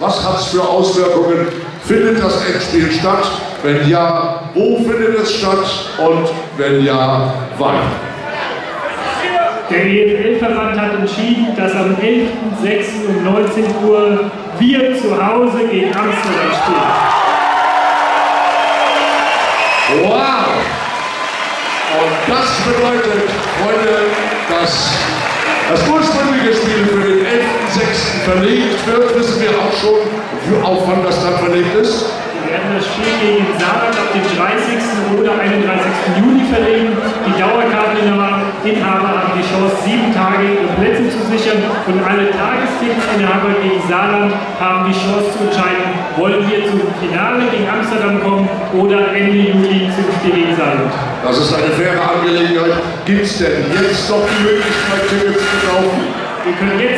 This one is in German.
Was hat es für Auswirkungen? Findet das Endspiel statt? Wenn ja, wo findet es statt? Und wenn ja, wann? Der EFL-Verband hat entschieden, dass am 11.06. um 19 Uhr wir zu Hause gegen Amsterdam spielen. Wow! Und das bedeutet, Freunde, dass das ursprüngliche Spiel für den 11.06. verlegt wird. Wissen wir auch schon, auf wann das dann verlegt ist? Wir werden das Spiel gegen Saarland auf den 30. oder 31. Juli verlegen. Die Dauerkarteninhaber haben die Chance, sieben Tage ihre Plätze zu sichern und alle Tagesticketsinhaber gegen Saarland haben die Chance zu entscheiden, wollen wir zum Finale gegen Amsterdam kommen oder Ende Juli zum Spiel gegen Saarland. Das ist eine faire Angelegenheit. Gibt es denn jetzt noch die Möglichkeit, Tickets zu kaufen? Wir können jetzt